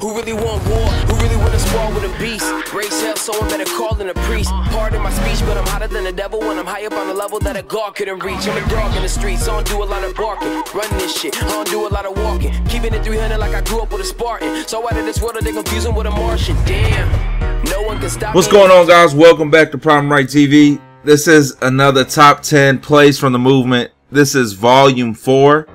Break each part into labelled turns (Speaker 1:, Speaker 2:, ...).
Speaker 1: Who really want war? Who really wanna spar with a beast? Race hell, someone better call a priest. Pardon my speech, but I'm hotter than the devil when I'm high up on a level that a god couldn't reach. I'm a dog in the streets, so I don't do a lot of barking. Running this shit, I don't do a lot of walking. Keeping it 300 like I grew up with a Spartan. So out of this world, they confusing with a Martian. Damn. No one can stop
Speaker 2: What's going on, guys? Welcome back to Problem Wright TV. This is another top 10 plays from the movement. This is volume 4.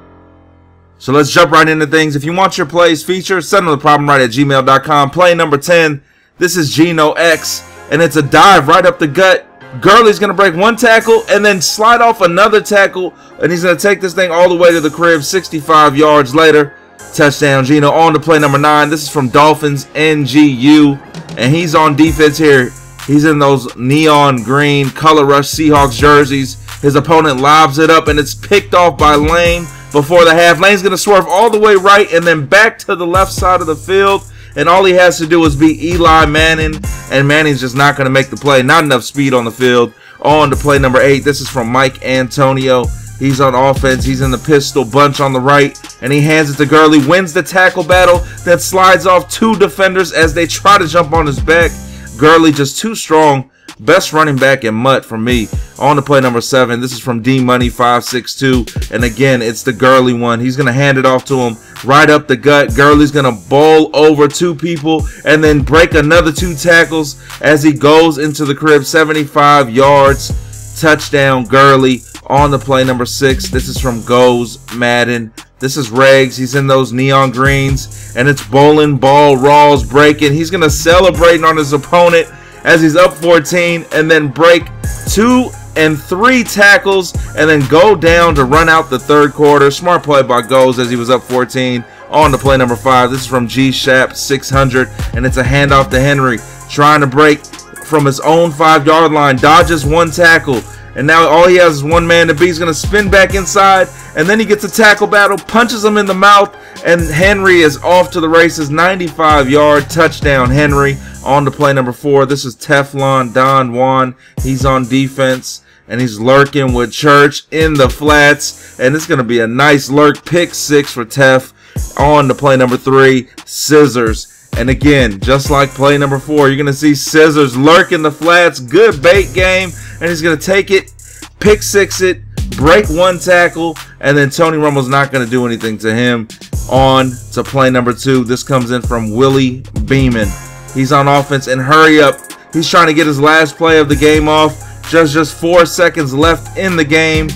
Speaker 2: So let's jump right into things. If you want your plays featured, send them to problemwright at gmail.com. Play number 10. This is Geno X, and it's a dive right up the gut. Gurley's going to break one tackle and then slide off another tackle, and he's going to take this thing all the way to the crib 65 yards later. Touchdown, Geno. On to play number 9. This is from Dolphins NGU, and he's on defense here. He's in those neon green color rush Seahawks jerseys. His opponent lobs it up, and it's picked off by Lane before the half. Lane's going to swerve all the way right and then back to the left side of the field. And all he has to do is beat Eli Manning, and Manning's just not going to make the play. Not enough speed on the field. On to play number eight. This is from Mike Antonio. He's on offense. He's in the pistol bunch on the right, and he hands it to Gurley. Wins the tackle battle, then slides off two defenders as they try to jump on his back. Gurley just too strong. Best running back in MUT for me. On to play number seven. This is from D Money 562. And again, it's the Gurley one. He's going to hand it off to him right up the gut. Gurley's going to bowl over two people and then break another two tackles as he goes into the crib 75 yards. Touchdown, Gurley. On the play number six. This is from Goes Madden. This is Regs. He's in those neon greens. And it's bowling ball. Rawls breaking. He's going to celebrate on his opponent as he's up 14 and then break two and three tackles and then go down to run out the third quarter. Smart play by Goes as he was up 14. On the play number five. This is from G Shap 600 and it's a handoff to Henry trying to break from his own five yard line. Dodges one tackle. And now all he has is one man to beat. He's going to spin back inside. And then he gets a tackle battle, punches him in the mouth. And Henry is off to the races. 95 yard touchdown, Henry. On to play number four. This is Teflon Don Juan. He's on defense. And he's lurking with Church in the flats. And it's going to be a nice lurk. Pick six for Tef. On to play number three. Scissors. And again, just like play number four, you're going to see Scissors lurk in the flats. Good bait game. And he's going to take it, pick six it, break one tackle, and then Tony Romo's not going to do anything to him. On to play number two. This comes in from Willie Beeman. He's on offense and hurry up. He's trying to get his last play of the game off. Just just four seconds left in the game.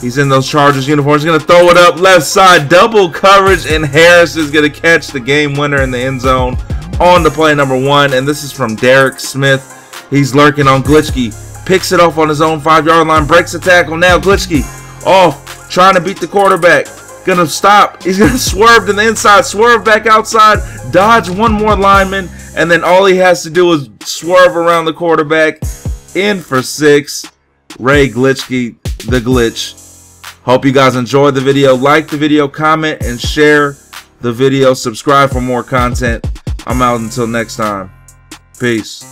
Speaker 2: He's in those Chargers uniforms. He's going to throw it up left side. Double coverage, and Harris is going to catch the game winner in the end zone. On the play number one, and this is from Derek Smith. He's lurking on Glitchkey. Picks it off on his own five yard line. Breaks the tackle. Now Glitchkey off. Trying to beat the quarterback. Gonna stop. He's gonna swerve to the inside. Swerve back outside. Dodge one more lineman. And then all he has to do is swerve around the quarterback. In for six. Ray Glitchkey, the glitch. Hope you guys enjoyed the video. Like the video, comment, and share the video. Subscribe for more content. I'm out until next time. Peace.